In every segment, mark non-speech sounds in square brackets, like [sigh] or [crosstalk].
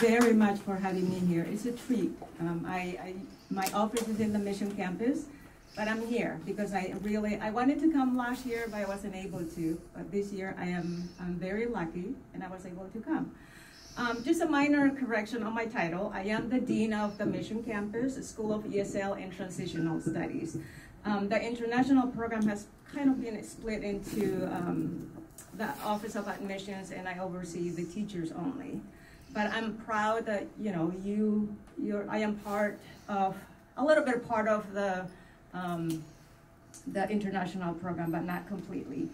very much for having me here. It's a treat. Um, I, I, my office is in the Mission campus, but I'm here because I really, I wanted to come last year, but I wasn't able to. But this year I am, I'm very lucky and I was able to come. Um, just a minor correction on my title. I am the Dean of the Mission Campus, School of ESL and Transitional Studies. Um, the international program has kind of been split into um, the Office of Admissions and I oversee the teachers only. But I'm proud that, you know, you, you're, I am part of, a little bit part of the um, the international program, but not completely.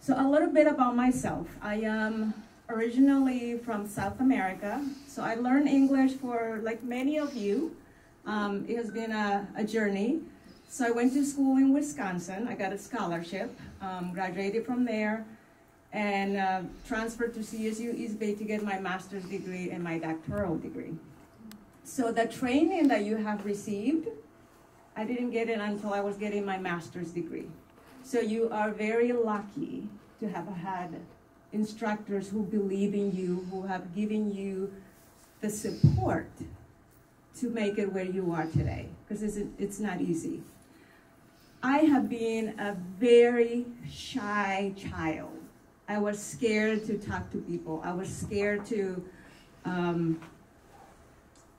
So a little bit about myself. I am originally from South America, so I learned English for like many of you. Um, it has been a, a, journey. So I went to school in Wisconsin. I got a scholarship, um, graduated from there, and uh, transferred to CSU East Bay to get my master's degree and my doctoral degree. So the training that you have received I didn't get it until I was getting my master's degree. So you are very lucky to have had instructors who believe in you, who have given you the support to make it where you are today, because it's, it's not easy. I have been a very shy child. I was scared to talk to people. I was scared to um,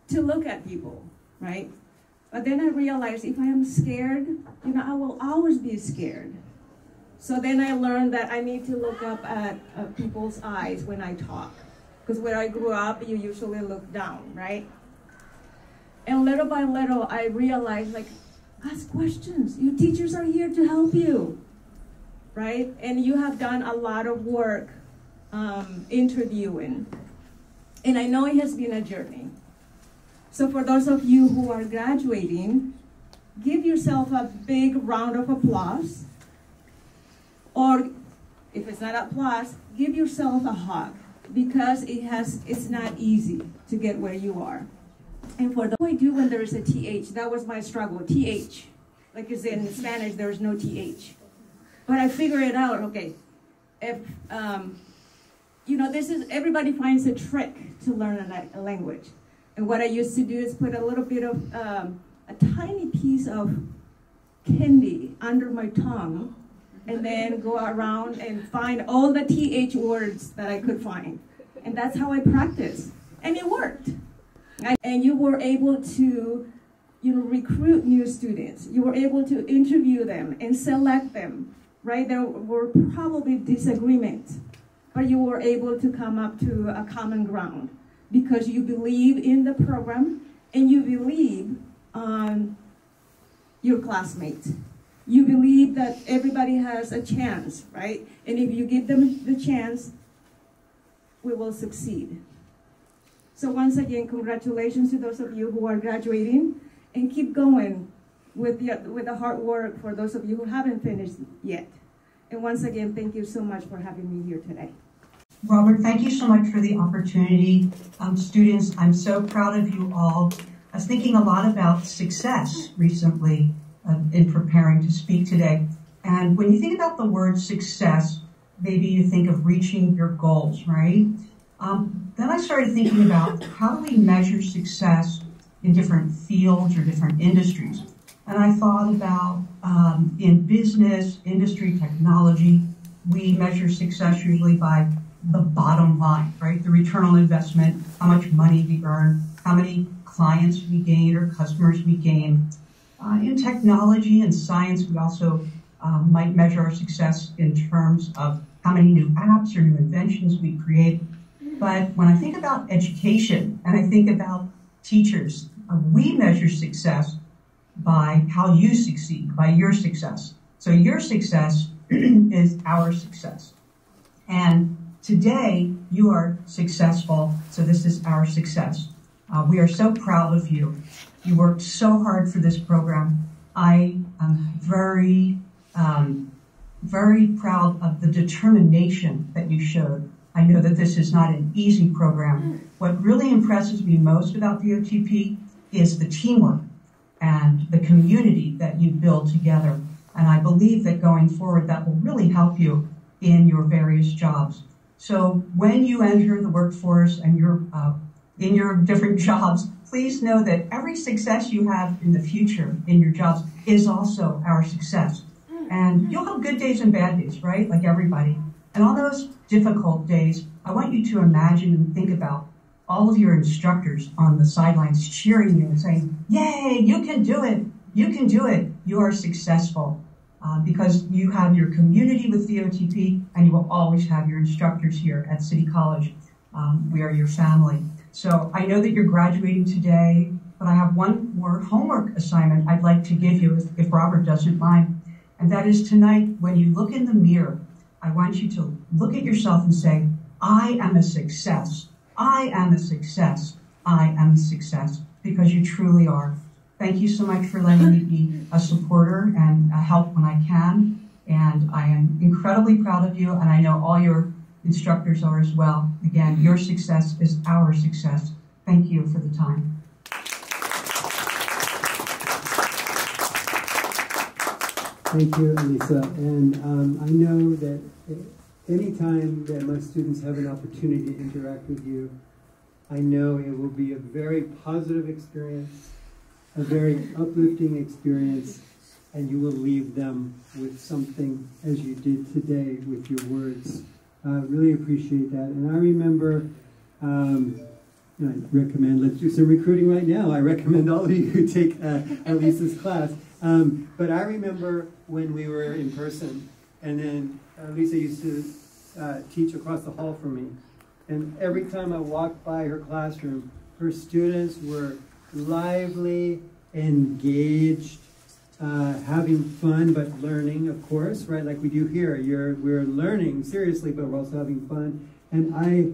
to look at people, right? But then I realized if I am scared, you know, I will always be scared. So then I learned that I need to look up at uh, people's eyes when I talk. Because when I grew up, you usually look down, right? And little by little, I realized, like, ask questions. Your teachers are here to help you, right? And you have done a lot of work um, interviewing. And I know it has been a journey. So for those of you who are graduating, give yourself a big round of applause. Or if it's not applause, give yourself a hug because it has it's not easy to get where you are. And for the I do when there is a TH, that was my struggle, TH. Like say in Spanish, there's no TH. But I figure it out, okay. If, um, you know, this is, everybody finds a trick to learn a, a language. And what I used to do is put a little bit of, um, a tiny piece of candy under my tongue and then go around and find all the TH words that I could find. And that's how I practiced. And it worked. And you were able to you know, recruit new students. You were able to interview them and select them, right? There were probably disagreements, but you were able to come up to a common ground because you believe in the program and you believe on your classmates. You believe that everybody has a chance, right? And if you give them the chance, we will succeed. So once again, congratulations to those of you who are graduating and keep going with the, with the hard work for those of you who haven't finished yet. And once again, thank you so much for having me here today. Robert, thank you so much for the opportunity. Um, students, I'm so proud of you all. I was thinking a lot about success recently uh, in preparing to speak today. And when you think about the word success, maybe you think of reaching your goals, right? Um, then I started thinking about how do we measure success in different fields or different industries. And I thought about um, in business, industry, technology, we measure success usually by the bottom line, right? The return on investment, how much money we earn, how many clients we gain or customers we gain. Uh, in technology and science, we also um, might measure our success in terms of how many new apps or new inventions we create. But when I think about education and I think about teachers, uh, we measure success by how you succeed, by your success. So your success [clears throat] is our success. And Today, you are successful, so this is our success. Uh, we are so proud of you. You worked so hard for this program. I am very, um, very proud of the determination that you showed. I know that this is not an easy program. What really impresses me most about the OTP is the teamwork and the community that you build together. And I believe that going forward, that will really help you in your various jobs. So when you enter the workforce and you're uh, in your different [laughs] jobs, please know that every success you have in the future in your jobs is also our success. And you'll have good days and bad days, right? Like everybody. And on those difficult days, I want you to imagine and think about all of your instructors on the sidelines cheering you and saying, Yay, you can do it. You can do it. You are successful. Uh, because you have your community with VOTP and you will always have your instructors here at City College. Um, we are your family. So I know that you're graduating today, but I have one more homework assignment I'd like to give you if, if Robert doesn't mind. And that is tonight, when you look in the mirror, I want you to look at yourself and say, I am a success. I am a success. I am a success because you truly are. Thank you so much for letting me be a supporter and a help when I can. And I am incredibly proud of you, and I know all your instructors are as well. Again, your success is our success. Thank you for the time. Thank you, Elisa. And um, I know that anytime that my students have an opportunity to interact with you, I know it will be a very positive experience, a very uplifting experience, and you will leave them with something as you did today with your words. Uh, really appreciate that. And I remember, um, I recommend, let's do some recruiting right now. I recommend all of you [laughs] take uh, Elisa's class. Um, but I remember when we were in person, and then Lisa used to uh, teach across the hall from me. And every time I walked by her classroom, her students were lively, engaged, uh, having fun, but learning, of course, right? Like we do here. You're, we're learning seriously, but we're also having fun. And I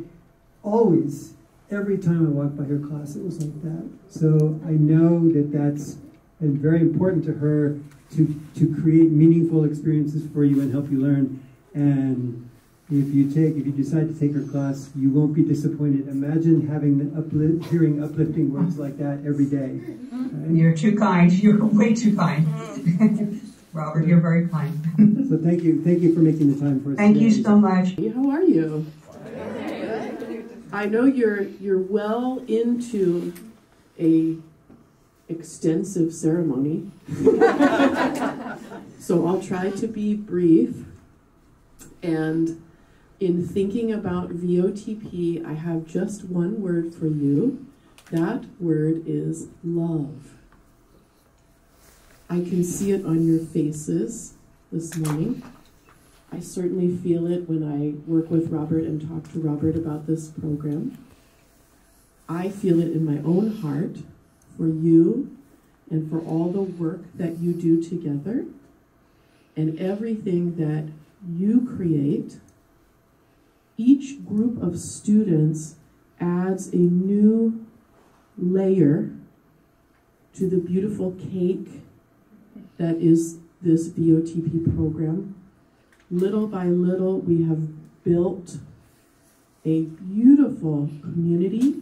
always, every time I walked by her class, it was like that. So I know that that's and very important to her to, to create meaningful experiences for you and help you learn. And if you take, if you decide to take her class, you won't be disappointed. Imagine having the uplift, hearing uplifting words like that every day. Right? You're too kind. [laughs] You're way too kind. [laughs] Robert, you're very kind. [laughs] so thank you, thank you for making the time for us. Thank today. you so much. How are you? I know you're you're well into a extensive ceremony. [laughs] so I'll try to be brief. And in thinking about VOTP, I have just one word for you. That word is love. I can see it on your faces this morning. I certainly feel it when I work with Robert and talk to Robert about this program. I feel it in my own heart for you and for all the work that you do together and everything that you create. Each group of students adds a new layer to the beautiful cake that is this VOTP program. Little by little, we have built a beautiful community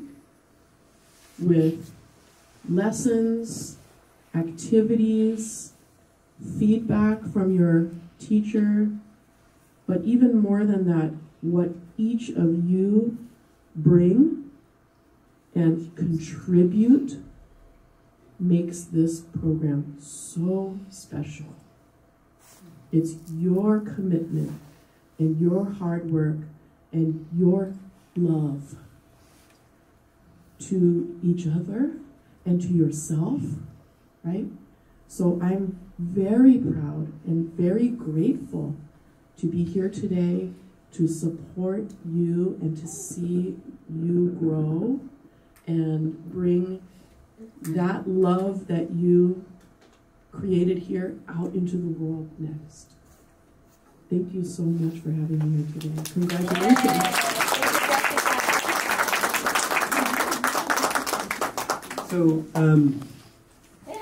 with lessons, activities, feedback from your teacher, but even more than that, what each of you bring and contribute makes this program so special. It's your commitment and your hard work and your love to each other and to yourself, right? So I'm very proud and very grateful to be here today to support you and to see you grow and bring that love that you created here out into the world next. Thank you so much for having me here today. Congratulations. So, um, to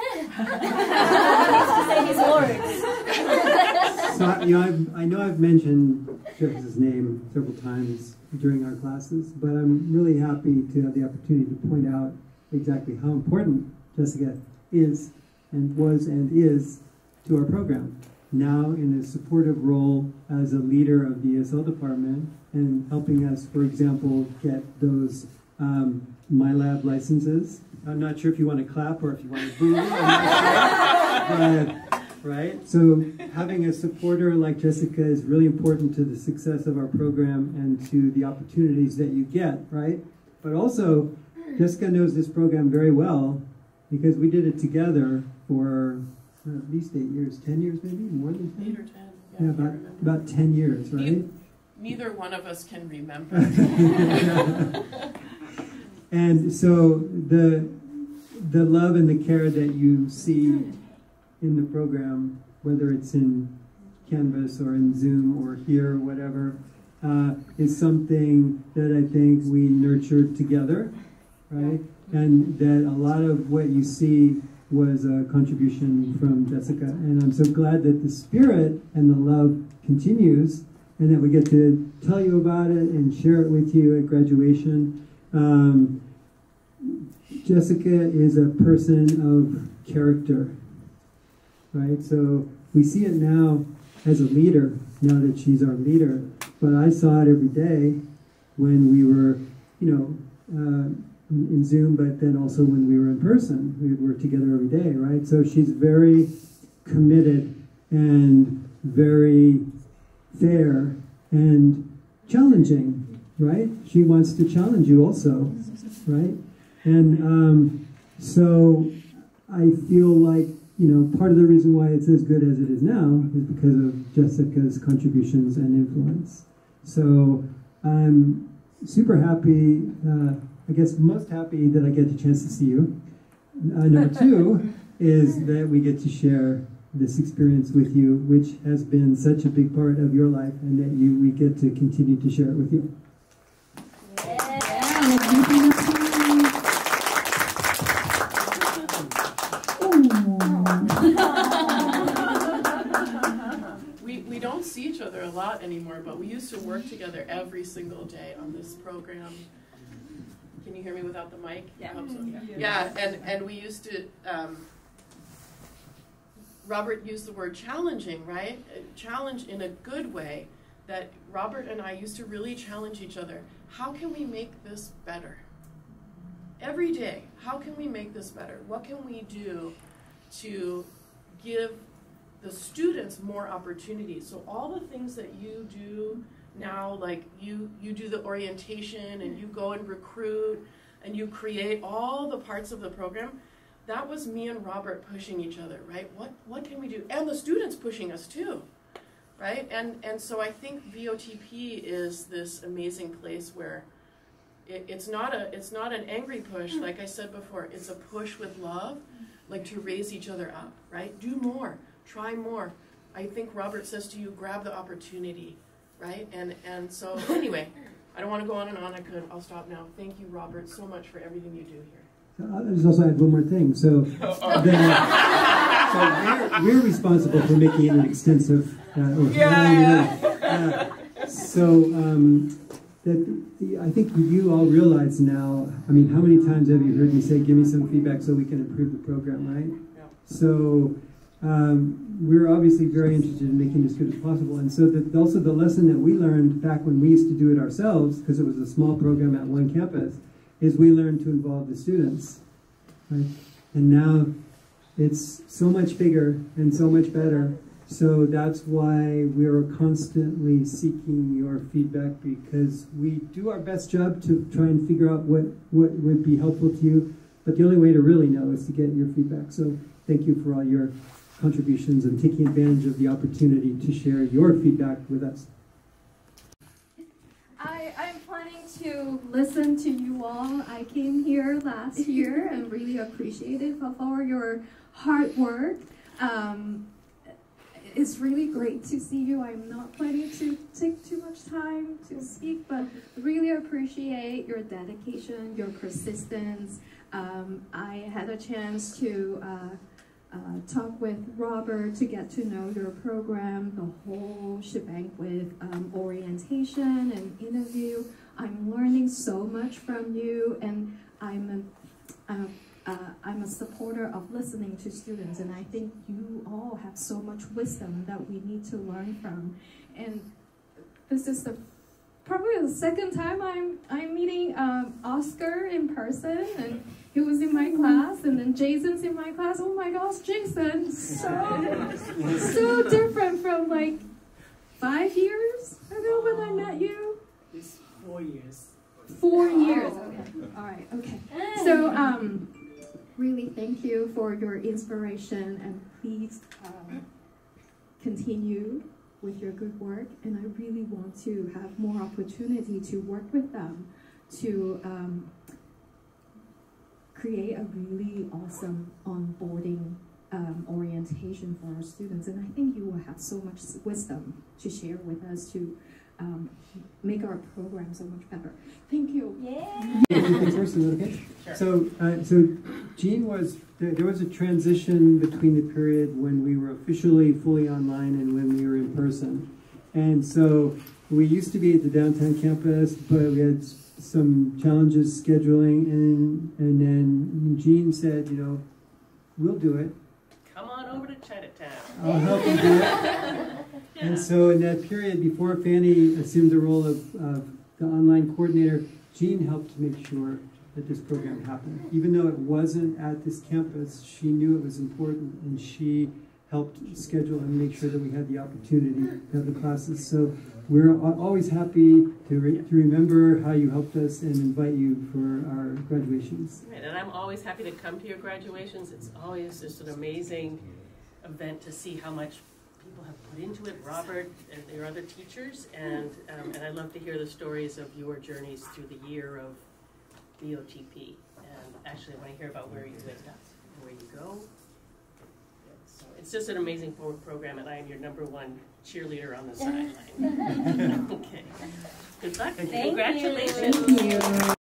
say these words. [laughs] so you know, I've, i know I've mentioned Jeff's name several times during our classes, but I'm really happy to have the opportunity to point out exactly how important Jessica is and was and is to our program. Now in a supportive role as a leader of the ESL department and helping us, for example, get those um, MyLab licenses. I'm not sure if you want to clap or if you want to boo. I'm not sure. But, right? So having a supporter like Jessica is really important to the success of our program and to the opportunities that you get, right? But also, Jessica knows this program very well because we did it together for uh, at least eight years, ten years maybe, more than ten? Eight or ten. Yeah, I about, about ten years, right? Neither one of us can remember. [laughs] [laughs] And so the the love and the care that you see in the program, whether it's in Canvas or in Zoom or here or whatever, uh, is something that I think we nurtured together, right? And that a lot of what you see was a contribution from Jessica. And I'm so glad that the spirit and the love continues and that we get to tell you about it and share it with you at graduation. Um, Jessica is a person of character, right? So we see it now as a leader, now that she's our leader. But I saw it every day when we were, you know, uh, in Zoom, but then also when we were in person. We were together every day, right? So she's very committed and very fair and challenging, right? She wants to challenge you also, right? And um, so I feel like, you know, part of the reason why it's as good as it is now is because of Jessica's contributions and influence. So I'm super happy, uh, I guess most happy that I get the chance to see you. Uh, number [laughs] two is that we get to share this experience with you, which has been such a big part of your life, and that you we get to continue to share it with you. [laughs] We, we don't see each other a lot anymore, but we used to work together every single day on this program. Can you hear me without the mic? Yeah. So. Yeah, and, and we used to, um, Robert used the word challenging, right? Challenge in a good way. That Robert and I used to really challenge each other. How can we make this better? Every day, how can we make this better? What can we do to give the students more opportunities? So all the things that you do now, like you you do the orientation and you go and recruit and you create all the parts of the program. That was me and Robert pushing each other, right? What what can we do? And the students pushing us too, right? And and so I think VOTP is this amazing place where it, it's not a it's not an angry push, hmm. like I said before. It's a push with love, like to raise each other up, right? Do more, try more. I think Robert says to you, grab the opportunity, right? And and so [laughs] anyway, I don't want to go on and on. I could. I'll stop now. Thank you, Robert, so much for everything you do here. Uh, so I'll just also add one more thing. So, [laughs] oh, oh. the, uh, [laughs] so we're, we're responsible for making it an extensive. Uh, or- Uh, so um, that I think you all realize now. I mean, how many times have you heard me say, "Give me some feedback so we can improve the program"? Right. Yeah. So um, we're obviously very interested in making it as good as possible. And so that also the lesson that we learned back when we used to do it ourselves, because it was a small program at one campus, is we learned to involve the students. Right? And now it's so much bigger and so much better. So that's why we're constantly seeking your feedback because we do our best job to try and figure out what, what would be helpful to you. But the only way to really know is to get your feedback. So thank you for all your contributions and taking advantage of the opportunity to share your feedback with us. I, I'm planning to listen to you all. I came here last year and really appreciated for all your hard work. Um, it's really great to see you. I'm not planning to take too much time to speak, but really appreciate your dedication, your persistence. Um, I had a chance to uh, uh, talk with Robert to get to know your program, the whole shebang with um, orientation and interview. I'm learning so much from you, and I'm a, uh, I'm a supporter of listening to students, and I think you all have so much wisdom that we need to learn from. And this is the probably the second time I'm I'm meeting um, Oscar in person, and he was in my class, and then Jason's in my class. Oh my gosh, Jason, so [laughs] so different from like five years ago when I met you. It's four years. Four years. Okay. All right. Okay. So, um, really, thank you for your inspiration, and please um, continue with your good work. And I really want to have more opportunity to work with them to um, create a really awesome onboarding um, orientation for our students. And I think you will have so much wisdom to share with us to um, make our program so much better. Thank you. First, is that okay? So, uh, so Jean was there, there was a transition between the period when we were officially fully online and when we were in person, and so we used to be at the downtown campus, but we had some challenges scheduling, and and then Jean said, you know, we'll do it. Come on over to Chinatown. I'll help you do it. [laughs] And so in that period, before Fanny assumed the role of, of the online coordinator, Jean helped to make sure that this program happened. Even though it wasn't at this campus, she knew it was important and she helped schedule and make sure that we had the opportunity to have the classes. So we're always happy to, re- to remember how you helped us and invite you for our graduations. Right, and I'm always happy to come to your graduations. It's always just an amazing event to see how much people have put into it. Robert and your other teachers, and um, and I love to hear the stories of your journeys through the year of VOTP. And actually, I want to hear about where you went up, and where you go. So it's just an amazing program, and I am your number one cheerleader on the [laughs] sideline. [laughs] okay. Good luck and Thank you. congratulations. Thank you.